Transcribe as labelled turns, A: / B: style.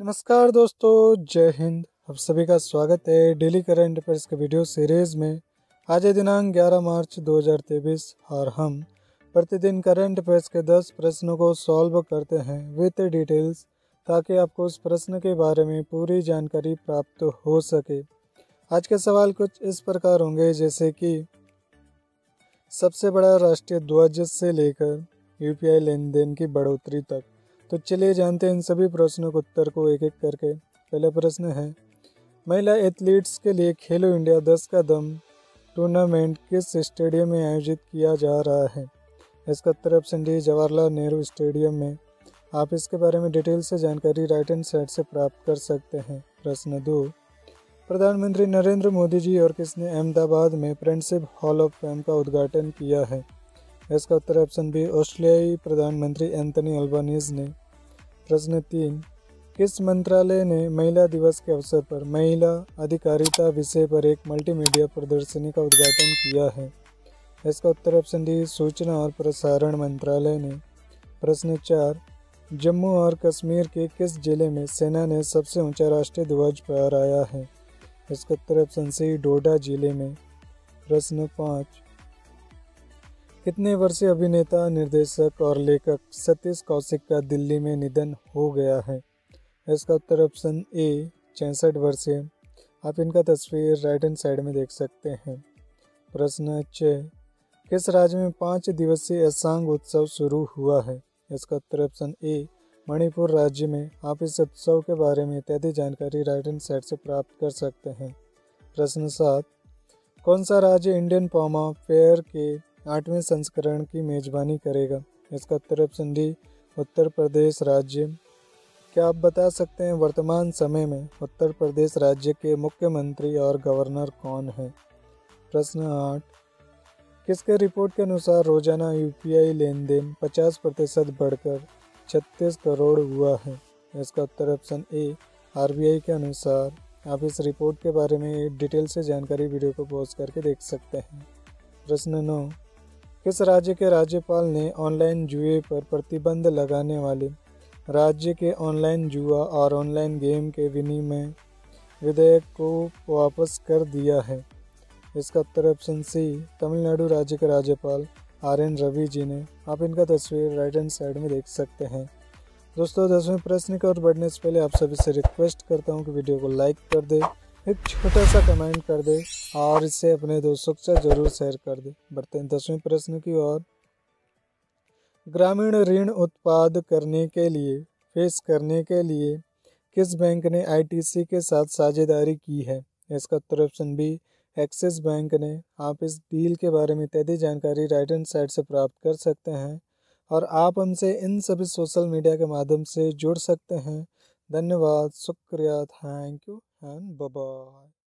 A: नमस्कार दोस्तों, जय हिंद। आप सभी का स्वागत है डेली करंट अफेयर्स के वीडियो सीरीज़ में। आज है दिनांक 11 मार्च 2023 और हम प्रतिदिन करंट अफेयर्स के 10 प्रश्नों को सॉल्व करते हैं विथ डिटेल्स, ताकि आपको उस प्रश्न के बारे में पूरी जानकारी प्राप्त हो सके। आज के सवाल कुछ इस प्रकार होंगे, जैसे कि सबसे बड़ा राष्ट्रीय ध्वज से लेकर यूपीआई लेन देन की बढ़ोतरी तक। तो चलिए जानते हैं इन सभी प्रश्नों के उत्तर को एक एक करके। पहला प्रश्न है, महिला एथलीट्स के लिए खेलो इंडिया दस का दम टूर्नामेंट किस स्टेडियम में आयोजित किया जा रहा है? इसका उत्तर option D Jawaharlal Nehru stadium में। आप इसके बारे में डिटेल से जानकारी राइट एंड साइड से प्राप्त कर सकते हैं। प्रश्न दो, प्रधानमंत्री नरेंद्र मोदी जी और किसने अहमदाबाद में फ्रेंडशिप हॉल ऑफ़ फेम का उद्घाटन किया है? इसका उत्तर ऑप्शन बी, ऑस्ट्रेलियाई प्रधानमंत्री एंथनी अल्बानीज ने। प्रश्न तीन किस मंत्रालय ने महिला दिवस के अवसर पर महिला अधिकारिता विषय पर एक मल्टीमीडिया प्रदर्शनी का उद्घाटन किया है? इसका उत्तर ऑप्शन डी, सूचना और प्रसारण मंत्रालय ने। प्रश्न चार, जम्मू और कश्मीर के किस ज़िले में सेना ने सबसे ऊँचा राष्ट्रीय ध्वज फहराया है? इसका उत्तर ऑप्शन सी, डोडा ज़िले में। प्रश्न पाँच कितने वर्षीय अभिनेता, निर्देशक और लेखक सतीश कौशिक का दिल्ली में निधन हो गया है? इसका उत्तर ऑप्शन ए चौंसठ वर्षीय। आप इनका तस्वीर राइट हैंड साइड में देख सकते हैं। प्रश्न छः किस राज्य में पाँच दिवसीय असांग उत्सव शुरू हुआ है? इसका उत्तर ऑप्शन ए मणिपुर राज्य में। आप इस उत्सव के बारे में इत्यादि जानकारी राइट हैंड साइड से प्राप्त कर सकते हैं। प्रश्न सात, कौन सा राज्य इंडियन पामा फेयर के आठवें संस्करण की मेजबानी करेगा। इसका ऑप्शन डी उत्तर प्रदेश राज्य। क्या आप बता सकते हैं वर्तमान समय में उत्तर प्रदेश राज्य के मुख्यमंत्री और गवर्नर कौन है? प्रश्न आठ। किसके रिपोर्ट के अनुसार रोज़ाना यूपीआई लेन देन पचास प्रतिशत बढ़कर छत्तीस करोड़ हुआ है? इसका उत्तर ऑप्शन ए, आरबीआई के अनुसार। आप इस रिपोर्ट के बारे में डिटेल से जानकारी वीडियो को पोस्ट करके देख सकते हैं। प्रश्न नौ। किस राज्य के राज्यपाल ने ऑनलाइन जुए पर प्रतिबंध लगाने वाले? राज्य के ऑनलाइन जुआ और ऑनलाइन गेम के विनिमय विधेयक को वापस कर दिया है। इसका उत्तर ऑप्शन सी, तमिलनाडु राज्य के राज्यपाल आर एन रवि जी ने। आप इनका तस्वीर राइट हैंड साइड में देख सकते हैं। दोस्तों, दसवें प्रश्न की ओर बढ़ने से पहले आप सभी से रिक्वेस्ट करता हूँ कि वीडियो को लाइक कर दे। एक छोटा सा कमेंट कर दे और इसे अपने दोस्तों के साथ ज़रूर शेयर कर दे। बढ़ते हैं दसवें प्रश्न की ओर। ग्रामीण ऋण उत्पाद करने के लिए फेस करने के लिए किस बैंक ने आईटीसी के साथ साझेदारी की है? इसका उत्तर ऑप्शन बी एक्सिस बैंक ने। आप इस डील के बारे में इत्यादि जानकारी राइट हैंड साइड से प्राप्त कर सकते हैं और आप हमसे इन सभी सोशल मीडिया के माध्यम से जुड़ सकते हैं। धन्यवाद, शुक्रिया thank you and bye bye